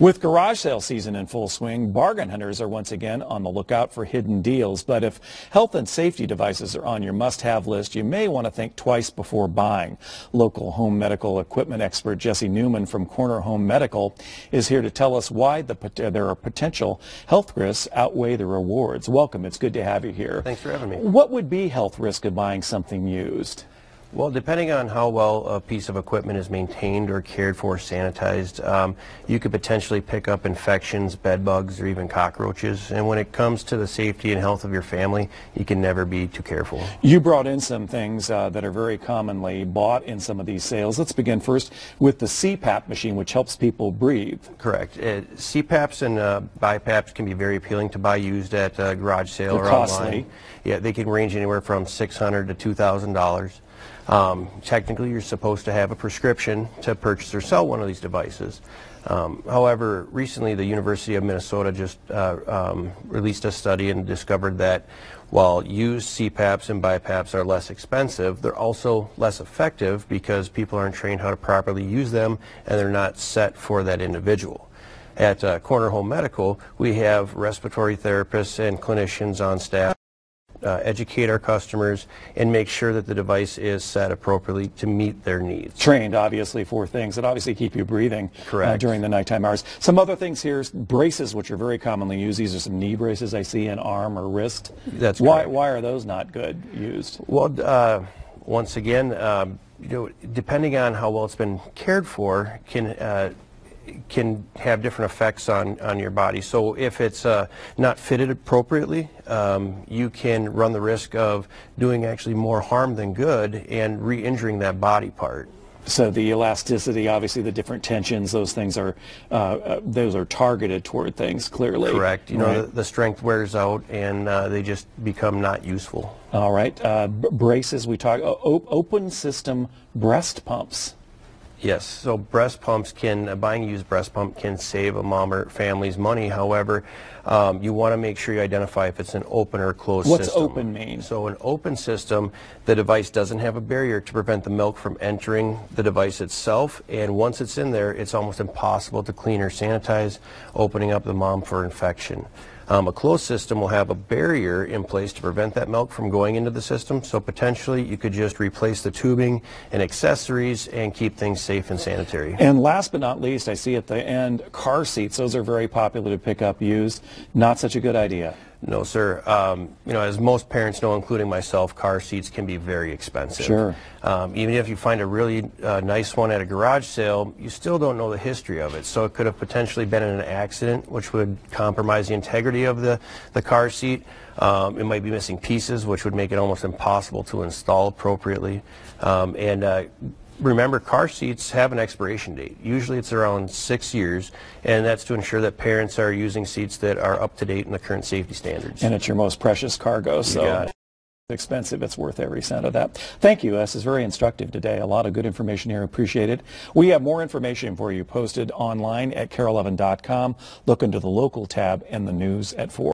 With garage sale season in full swing, bargain hunters are once again on the lookout for hidden deals. But if health and safety devices are on your must-have list, you may want to think twice before buying. Local home medical equipment expert Jesse Neumann from Corner Home Medical is here to tell us why the, uh, there are potential health risks outweigh the rewards. Welcome. It's good to have you here. Thanks for having me. What would be health risk of buying something used? Well, depending on how well a piece of equipment is maintained or cared for, sanitized, um, you could potentially pick up infections, bed bugs, or even cockroaches. And when it comes to the safety and health of your family, you can never be too careful. You brought in some things uh, that are very commonly bought in some of these sales. Let's begin first with the CPAP machine, which helps people breathe. Correct. Uh, CPAPs and uh, BiPAPs can be very appealing to buy used at a garage sale They're or costly. online. Yeah, they can range anywhere from 600 to $2,000. Um, technically, you're supposed to have a prescription to purchase or sell one of these devices. Um, however, recently the University of Minnesota just uh, um, released a study and discovered that while used CPAPs and BiPAPs are less expensive, they're also less effective because people aren't trained how to properly use them and they're not set for that individual. At uh, Corner Home Medical, we have respiratory therapists and clinicians on staff uh, educate our customers and make sure that the device is set appropriately to meet their needs. Trained, obviously, for things that obviously keep you breathing uh, during the nighttime hours. Some other things here, braces, which are very commonly used. These are some knee braces I see in arm or wrist. That's why, correct. why are those not good used? Well, uh, once again, um, you know, depending on how well it's been cared for, can uh, can have different effects on, on your body. So if it's uh, not fitted appropriately, um, you can run the risk of doing actually more harm than good and re-injuring that body part. So the elasticity, obviously the different tensions, those things are, uh, uh, those are targeted toward things clearly. Correct. You right. know, the, the, strength wears out and uh, they just become not useful. All right. Uh, braces, we talk, open system breast pumps. Yes, so breast pumps can, uh, buying a used breast pump can save a mom or family's money. However, um, you want to make sure you identify if it's an open or closed What's system. What's open mean? So an open system, the device doesn't have a barrier to prevent the milk from entering the device itself. And once it's in there, it's almost impossible to clean or sanitize, opening up the mom for infection. Um, a closed system will have a barrier in place to prevent that milk from going into the system. So potentially you could just replace the tubing and accessories and keep things safe and sanitary. And last but not least, I see at the end car seats. Those are very popular to pick up used. Not such a good idea. No, sir. Um, you know, as most parents know, including myself, car seats can be very expensive. Sure. Um, even if you find a really uh, nice one at a garage sale, you still don't know the history of it. So it could have potentially been in an accident, which would compromise the integrity of the, the car seat. Um, it might be missing pieces, which would make it almost impossible to install appropriately. Um, and uh, remember, car seats have an expiration date. Usually it's around six years, and that's to ensure that parents are using seats that are up to date in the current safety standards. And it's your most precious cargo, so it's expensive. It's worth every cent of that. Thank you. This is very instructive today. A lot of good information here. Appreciate it. We have more information for you posted online at KARE11.com. Look into the local tab and the news at 4.